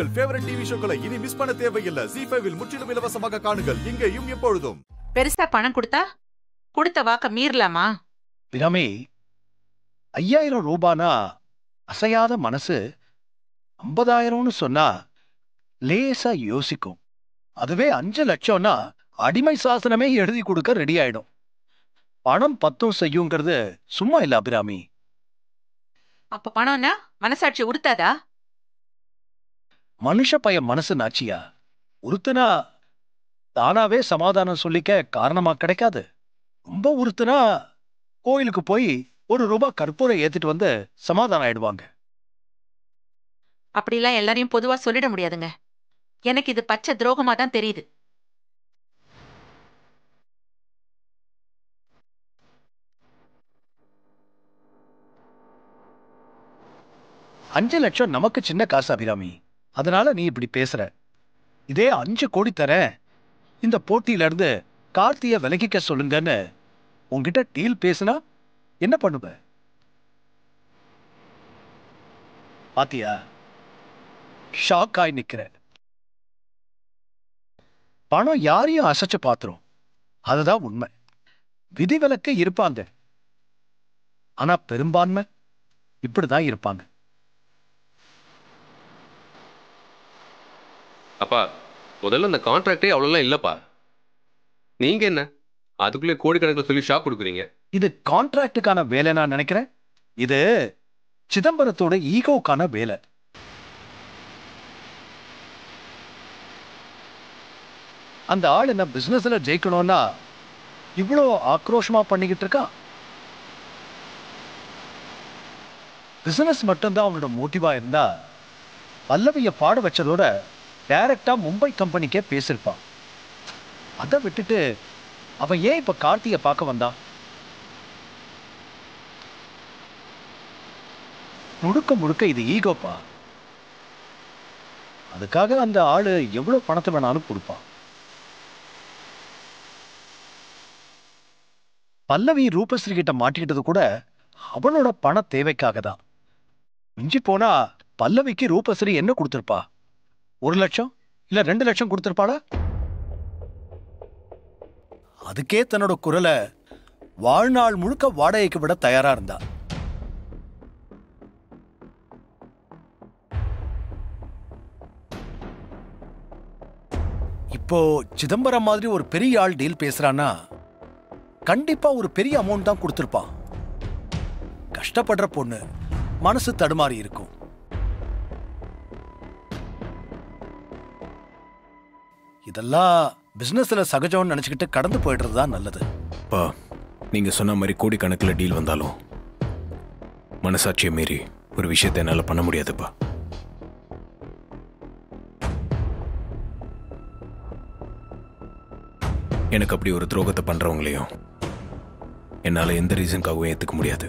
உங்கள் favourite TV ஷோக்களை இனி miss பண்ண தேவையில்லை. ஜி ஃபைவில் முற்றிலும் இலவசமாக காணுங்கள். இங்கேயும் எப்பொழுதும். பெருசா பணம் கொடுத்தா? கொடுத்த வாக்க மீறலாமா? பிராமி ஐயாயிரம் ரூபானா? அசையாத மனசு. ஐம்பதாயிரம்னு சொன்னா லேசா யோசிக்கும். அதுவே அஞ்சு லட்சம்னா அடிமை சாசனமே எழுதி கொடுக்க ரெடி ஆயிடும். பணம் பத்தும் செய்யுங்கிறது சும்மா இல்ல அபிராமி. அப்ப பணம்னா மனசாட்சி உறுத்தாதா? மனுஷ பைய மனசு நாச்சியா? உறுத்துனா தானாவே சமாதானம் சொல்லிக்க காரணமா கிடைக்காது. ரொம்ப உறுத்துனா கோயிலுக்கு போய் ஒரு ரூபாய் கற்பூரம் ஏத்திட்டு வந்து சமாதானம் ஆயிடுவாங்க. அப்படிலாம் எல்லாரையும் பொதுவா சொல்லிட முடியாதுங்க. எனக்கு இது பச்சை துரோகமா தான் தெரியுது. அஞ்சு லட்சம் நமக்கு சின்ன காசு அபிராமி. அதனால நீ இப்படி பேசுற. இதே அஞ்சு கோடி தரேன். இந்த போட்டியில இருந்து கார்த்திய விலகிக்க சொல்லுங்கன்னு உன்கிட்ட டீல் பேசுனா என்ன பண்ணுவ? பாத்தியா? ஷாக் ஆகி நிக்கிற. பணம் யாரையும் அசைச்சு பாத்துரும். அதுதான் உண்மை. விதிவிலக்கு இருப்பாங்க. ஆனா பெரும்பான்மை இப்படிதான் இருப்பாங்க. அப்பா முதல்ல அந்த கான்ட்ராக்டே அவ்வளோலாம் இல்லைப்பா. நீங்க என்ன? அதுக்குள்ளே கோடிக்கணக்கில் சொல்லி ஷாக் கொடுக்குறீங்க. இது கான்ட்ராக்டுக்கான வேலை நான் நினைக்கிறேன். இது சிதம்பரத்தோட ஈகோக்கான வேலை. அந்த ஆள் என்ன பிசினஸ்ல ஜெயிக்கணும்னா இவ்வளோ ஆக்ரோஷமா பண்ணிக்கிட்டு இருக்கான் பிசினஸ் மட்டும்தான் அவனோட மோட்டிவா இருந்தா பல்லவியை பாட வச்சதோட டைரக்டா மும்பை கம்பெனிக்கே பேசியிருப்பான் அதை விட்டுட்டு அவன் ஏன் இப்ப கார்த்தியை பார்க்க வந்தான் முழுக்க முழுக்க இது ஈகோப்பா. அதுக்காக அந்த ஆளு எவ்வளவு பணத்தை வேணாலும் கொடுப்பான் பல்லவி ரூபஸ்ரீ கிட்ட மாட்டிக்கிட்டது கூட அவனோட பண தேவைக்காக தான். மிஞ்சி போனா பல்லவிக்கு ரூபஸ்ரீ என்ன கொடுத்துருப்பா? ஒரு லட்சம் இல்ல ரெண்டு லட்சம் கொடுத்திருப்பாளா? அதுக்கே தன்னோட குரலை வாழ்நாள் முழுக்க வாடகைக்கு விட தயாரா இருந்தா. இப்போ சிதம்பரம் மாதிரி ஒரு பெரிய ஆள் டீல் பேசுறான்னா கண்டிப்பா ஒரு பெரிய அமௌண்ட் தான் கொடுத்திருப்பான். கஷ்டப்படுற பொண்ணு மனசு தடுமாறி இருக்கும். இதெல்லாம் பிசினஸ்ல சகஜம்னு நினைச்சுக்கிட்டு கடந்து போயிடுறது தான் நல்லது. பா நீங்க சொன்ன மாதிரி கோடிக்கணக்கில் டீல் வந்தாலும் மனசாட்சியை மீறி ஒரு விஷயத்தை என்னால் பண்ண முடியாதுப்பா. எனக்கு அப்படி ஒரு துரோகத்தை பண்றவங்களையும் என்னால் எந்த ரீசனுக்காகவும் ஏற்றுக்க முடியாது.